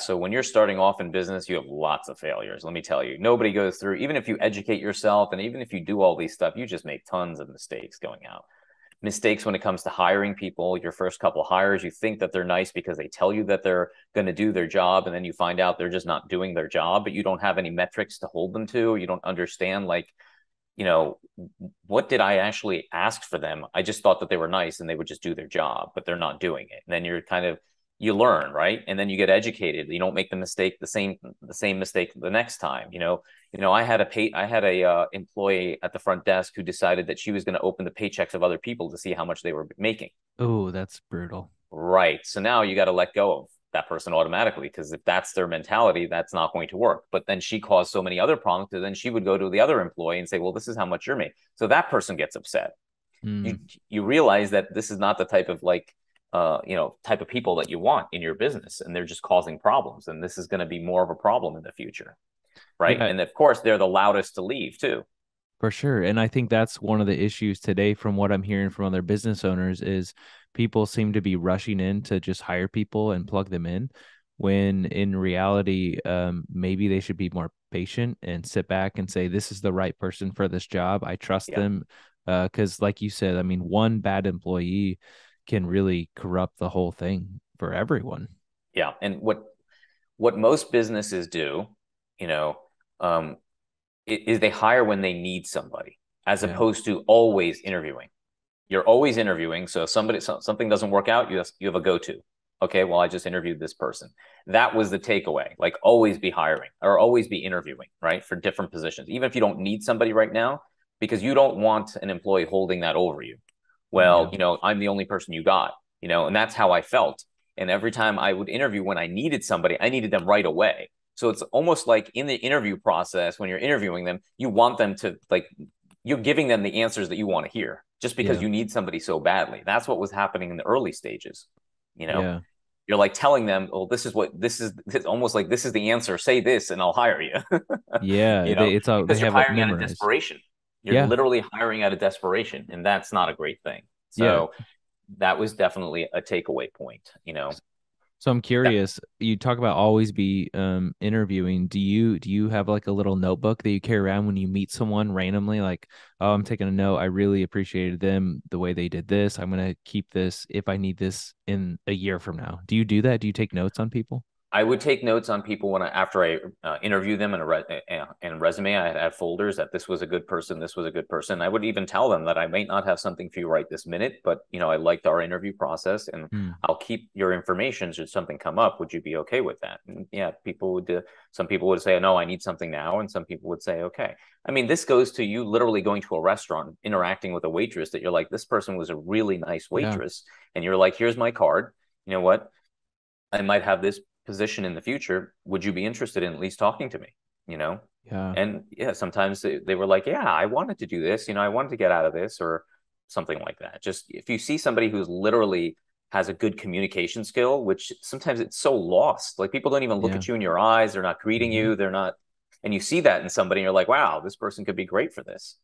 So when you're starting off in business, you have lots of failures. Let me tell you, nobody goes through, even if you educate yourself and even if you do all these stuff, you just make tons of mistakes going out. Mistakes when it comes to hiring people, your first couple hires, you think that they're nice because they tell you that they're going to do their job. And then you find out they're just not doing their job, but you don't have any metrics to hold them to. You don't understand, like, you know, what did I actually ask for them? I just thought that they were nice and they would just do their job, but they're not doing it. And then you're kind of you learn, right? And then you get educated. You don't make the mistake the same the same mistake the next time. You know, you know, I had a pay I had a uh, employee at the front desk who decided that she was going to open the paychecks of other people to see how much they were making. Oh, that's brutal. Right. So now you got to let go of that person automatically because if that's their mentality, that's not going to work. But then she caused so many other problems because then she would go to the other employee and say, "Well, this is how much you're making." So that person gets upset. Mm. You you realize that this is not the type of like uh you know type of people that you want in your business, and they're just causing problems. And this is going to be more of a problem in the future, right? Yeah. And of course, they're the loudest to leave too. For sure. And I think that's one of the issues today from what I'm hearing from other business owners is people seem to be rushing in to just hire people and plug them in when in reality um, maybe they should be more patient and sit back and say this is the right person for this job i trust yeah. them because uh, like you said i mean one bad employee can really corrupt the whole thing for everyone yeah and what what most businesses do you know um, is they hire when they need somebody as yeah. opposed to always interviewing. You're always interviewing. So if somebody something doesn't work out, you have, you have a go-to. Okay, well, I just interviewed this person. That was the takeaway. Like always be hiring or always be interviewing, right? For different positions. Even if you don't need somebody right now, because you don't want an employee holding that over you. Well, you know, I'm the only person you got, you know, and that's how I felt. And every time I would interview when I needed somebody, I needed them right away. So it's almost like in the interview process, when you're interviewing them, you want them to like, you're giving them the answers that you want to hear just because yeah. you need somebody so badly. That's what was happening in the early stages. You know, yeah. you're like telling them, oh, this is what this is. It's almost like this is the answer. Say this, and I'll hire you. yeah, you know, they, it's all because you're hiring out of desperation. You're yeah. literally hiring out of desperation, and that's not a great thing. So that was definitely a takeaway point. You know, so I'm curious. Yeah. You talk about always be um, interviewing. Do you do you have like a little notebook that you carry around when you meet someone randomly? Like, oh, I'm taking a note. I really appreciated them the way they did this. I'm gonna keep this if I need this in a year from now. Do you do that? Do you take notes on people? I would take notes on people when I, after I uh, interview them in a re- in resume. I had folders that this was a good person, this was a good person. I would even tell them that I might not have something for you right this minute, but you know I liked our interview process, and mm. I'll keep your information should something come up. Would you be okay with that? And yeah, people would. Uh, some people would say, "No, I need something now," and some people would say, "Okay." I mean, this goes to you literally going to a restaurant, interacting with a waitress that you're like, "This person was a really nice waitress," yeah. and you're like, "Here's my card." You know what? I might have this position in the future would you be interested in at least talking to me you know yeah and yeah sometimes they, they were like yeah i wanted to do this you know i wanted to get out of this or something like that just if you see somebody who's literally has a good communication skill which sometimes it's so lost like people don't even look yeah. at you in your eyes they're not greeting mm-hmm. you they're not and you see that in somebody and you're like wow this person could be great for this